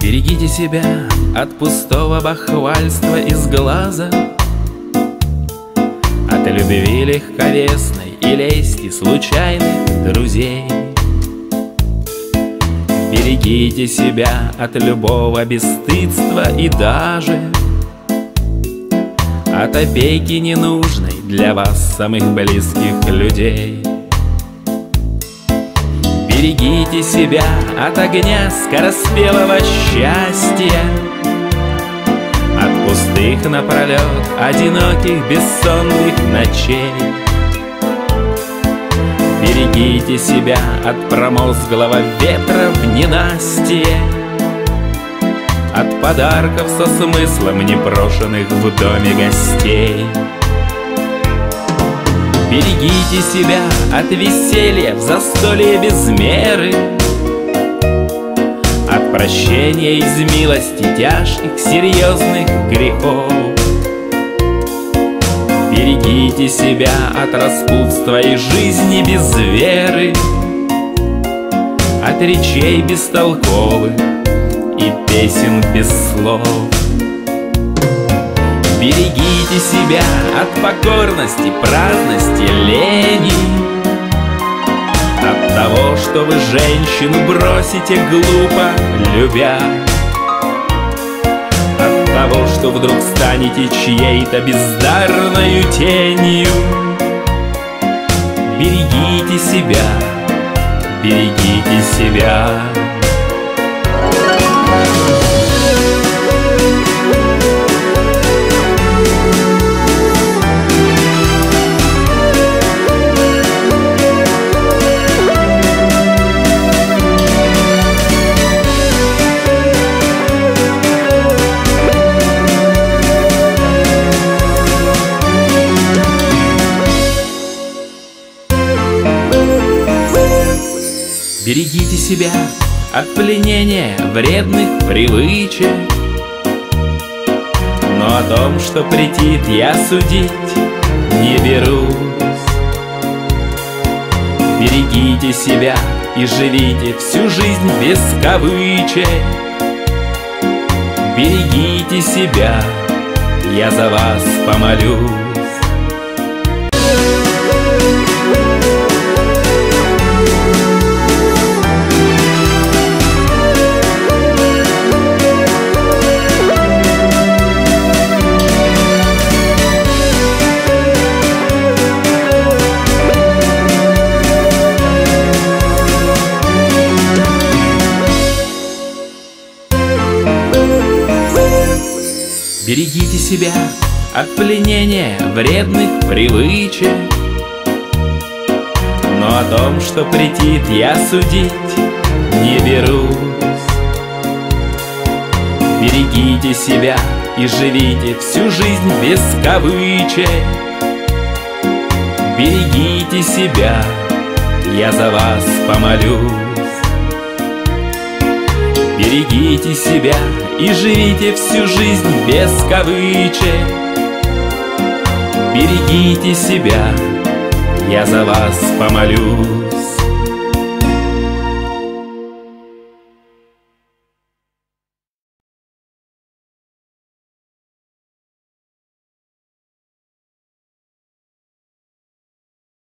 Берегите себя от пустого бахвальства из глаза От любви легковесной и лести случайных друзей. Берегите себя от любого бесстыдства и даже От опеки ненужной для вас самых близких людей. Берегите себя от огня скороспелого счастья От пустых напролет одиноких бессонных ночей Берегите себя от промозглого ветра в ненастье От подарков со смыслом непрошенных в доме гостей. Берегите себя от веселья в застолье без меры От прощения из милости тяжких серьезных грехов Берегите себя от распутства и жизни без веры. От речей бестолковых и песен без слов. Берегите себя от покорности, праздности, лени. От того, что вы женщину бросите глупо, любя того, что вдруг станете чьей-то бездарною тенью. Берегите себя, берегите себя Берегите себя от пленения вредных привычек. Но о том, что претит, я судить не берусь. Берегите себя и живите всю жизнь без кавычек. Берегите себя, я за вас помолюсь Берегите себя от пленения вредных привычек. Но о том, что претит, я судить не берусь. Берегите себя и живите всю жизнь без кавычек. Берегите себя, я за вас помолюсь Берегите себя и живите всю жизнь без кавычек. Берегите себя, я за вас помолюсь